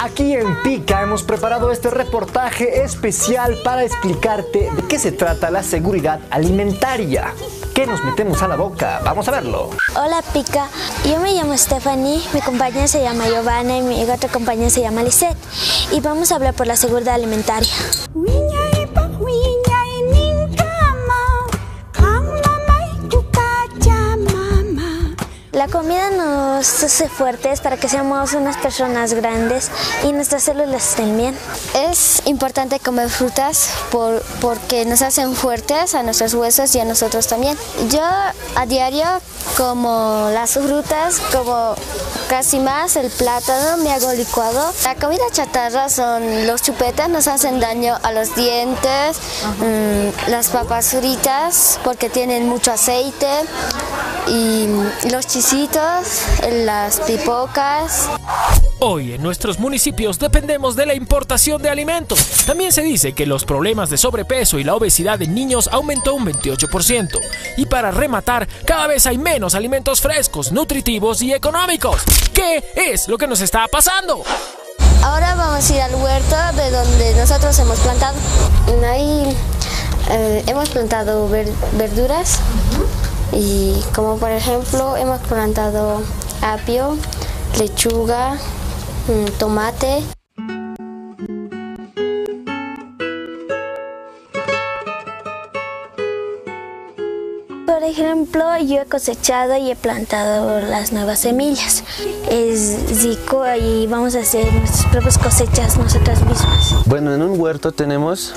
Aquí en Pica hemos preparado este reportaje especial para explicarte de qué se trata la seguridad alimentaria. ¿Qué nos metemos a la boca? Vamos a verlo. Hola Pica, yo me llamo Stephanie, mi compañera se llama Giovanna y mi otra compañera se llama Lisette y vamos a hablar por la seguridad alimentaria. La comida nos hace fuertes para que seamos unas personas grandes y nuestras células estén bien. Es importante comer frutas por, porque nos hacen fuertes a nuestros huesos y a nosotros también. Yo a diario como las frutas, como casi más el plátano, me hago licuado. La comida chatarra son los chupetas, nos hacen daño a los dientes, mm, las papas fritas porque tienen mucho aceite y los chisitos, las pipocas. Hoy en nuestros municipios dependemos de la importación de alimentos. También se dice que los problemas de sobrepeso y la obesidad en niños aumentó un 28%. Y para rematar, cada vez hay menos alimentos frescos, nutritivos y económicos. ¿Qué es lo que nos está pasando? Ahora vamos a ir al huerto de donde nosotros hemos plantado. Ahí eh, hemos plantado verduras y como por ejemplo hemos plantado apio, lechuga, mm, tomate. Por ejemplo, yo he cosechado y he plantado las nuevas semillas. Es zico y vamos a hacer nuestras propias cosechas nosotras mismas. Bueno, en un huerto tenemos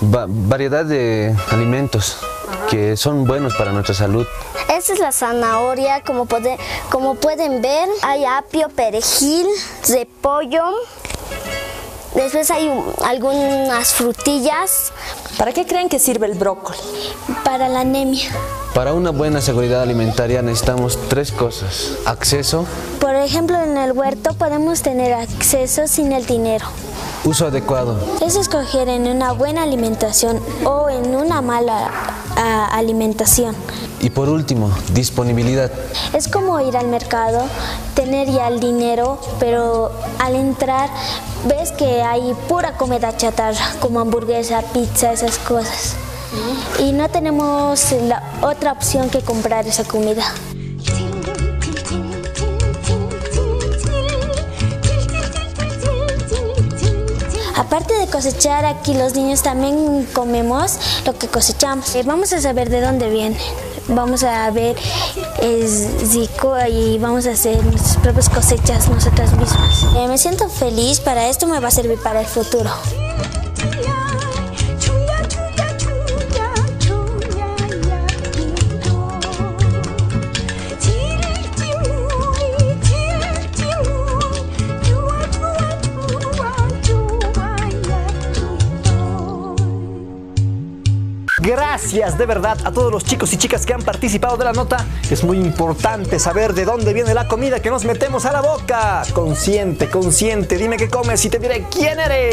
variedad de alimentos que son buenos para nuestra salud. Esta es la zanahoria, como, como pueden ver, hay apio, perejil, repollo, después hay algunas frutillas. ¿Para qué creen que sirve el brócoli? Para la anemia. Para una buena seguridad alimentaria necesitamos tres cosas. Acceso. Por ejemplo, en el huerto podemos tener acceso sin el dinero. Uso adecuado. Es escoger en una buena alimentación o en una mala alimentación. Y por último, disponibilidad. Es como ir al mercado, tener ya el dinero, pero al entrar ves que hay pura comida chatarra, como hamburguesa, pizza, esas cosas. Y no tenemos la otra opción que comprar esa comida. Aparte de cosechar, aquí los niños también comemos lo que cosechamos. Eh, vamos a saber de dónde viene. Vamos a ver zico y vamos a hacer nuestras propias cosechas nosotras mismas. Eh, me siento feliz, para esto me va a servir para el futuro. Gracias de verdad a todos los chicos y chicas que han participado de la nota. Es muy importante saber de dónde viene la comida que nos metemos a la boca. Consciente, consciente, dime qué comes y te diré quién eres.